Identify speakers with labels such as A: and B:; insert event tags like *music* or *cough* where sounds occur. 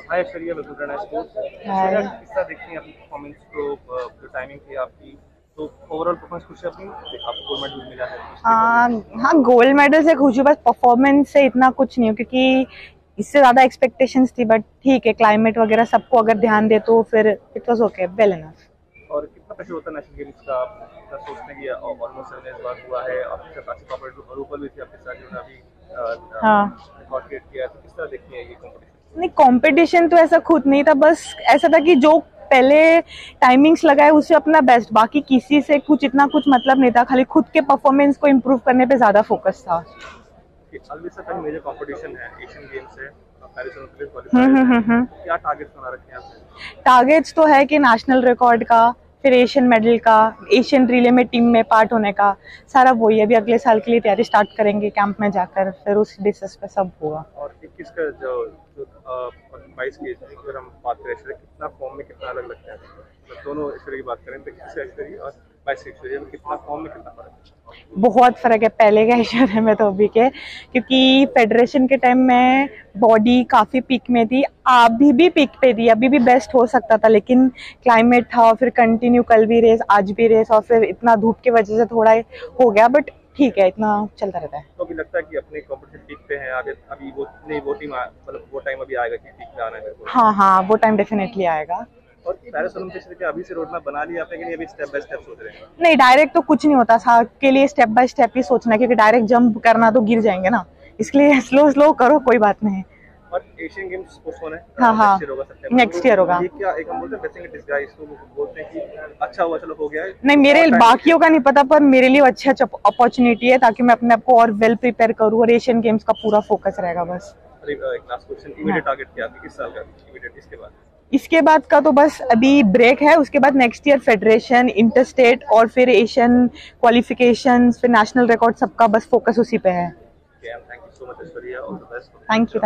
A: हाय Aishwarya welcome sports. किस तरह देखती हैं अपनी परफॉर्मेंस को जो टाइमिंग थी आपकी? तो ओवरऑल परफॉर्मेंस खुश है अपनी आपको गोल्ड मेडल मिला है
B: हाँ हाँ गोल्ड मेडल से खुश हूँ बस परफॉर्मेंस से इतना कुछ नहीं हूँ क्योंकि इससे ज़्यादा एक्सपेक्टेशंस थी बट ठीक है क्लाइमेट वगैरह सबको अगर ध्यान दे तो फिर it was okay well enough
A: और कितना प्रेशर होता है नेशनल गेम्स का? आप ऑलमोस्ट सेवन इयर्स बाद हुआ है आपके साथ काफ़ी कॉपरेट भी थी आपके साथ जिन्होंने अभी
B: हाँ।
A: रिकॉर्ड क्रिएट किया तो किस तरह देखती हैं ये कॉम्पिटिशन
B: नहीं कंपटीशन तो ऐसा खुद नहीं था बस ऐसा था कि जो पहले टाइमिंग्स लगाए उससे अपना बेस्ट बाकी किसी से कुछ इतना कुछ मतलब नहीं था खाली खुद के परफॉर्मेंस को इम्प्रूव करने पे ज़्यादा फोकस था।
A: मेजर कंपटीशन है एशियन गेम्स है पेरिस ओलंपिक्स
B: हम्म हम्म हम्म
A: क्या टारगेट्स बना रखे हैं
B: टारगेट्स तो है कि नेशनल रिकॉर्ड का फिर एशियन मेडल का एशियन रिले में टीम में पार्ट होने का, सारा वही अभी अगले साल के लिए तैयारी स्टार्ट करेंगे कैंप में जाकर, फिर उस बेसिस पे सब होगा।
A: और इक्कीस का जो बाईस की, अगर हम बात करें कितना फॉर्म में कितना अलग लगता है? तो दोनों की बात करें तो और में कितना फॉर्म में कितना फ़र्क है?
B: बहुत फ़र्क है पहले के ऐश्वर्या में तो अभी के क्योंकि फेडरेशन के टाइम में बॉडी काफ़ी पीक में थी अभी भी पीक पे थी अभी भी बेस्ट हो सकता था लेकिन क्लाइमेट था और फिर कंटिन्यू कल भी रेस आज भी रेस और फिर इतना धूप की वजह से थोड़ा हो गया बट ठीक है इतना चलता रहता है।
A: तो अभी लगता है कि अपने कंपटीशन पीक पे हैं आगे अभी वो नहीं वो टीम मतलब वो टाइम अभी आएगा कि पीक पे आना है
B: हाँ हाँ वो टाइम डेफिनेटली आएगा।
A: और पेरिस ओलंपिक्स के अभी से रोड मैप बना लिया आपने कि नहीं अभी स्टेप बाय स्टेप सोच रहे हैं?
B: नहीं डायरेक्ट तो कुछ नहीं होता था। के लिए स्टेप बाय स्टेप ही सोचना है, क्योंकि डायरेक्ट जंप करना तो गिर जाएँगे ना। इसलिए *laughs* स्लो स्लो करो कोई बात नहीं।
A: और एशियन गेम्स पोस्टपोन है?
B: हाँ, हाँ।
A: नेक्स्ट ईयर होगा
B: year होगा।
A: ये क्या एक हम बोलते हैं ब्लेसिंग इन डिसगाइज तो बोलते हैं कि अच्छा हुआ चलो हो गया। है
B: नहीं मेरे बाकियों का नहीं पता पर मेरे लिए अच्छा अपॉर्चुनिटी है ताकि मैं अपने आप को और वेल प्रिपेयर करूँ और एशियन गेम्स का पूरा फोकस रहेगा बस।
A: एक लास्ट क्वेश्चन इमीडिएट टारगेट क्या है किस साल का? इमीडिएट इसके बाद।
B: इसके बाद का तो बस अभी ब्रेक है उसके बाद next year federation inter state और फिर एशियन क्वालिफिकेशन फिर नेशनल रिकॉर्ड सबका बस फोकस उसी पे है। Thank you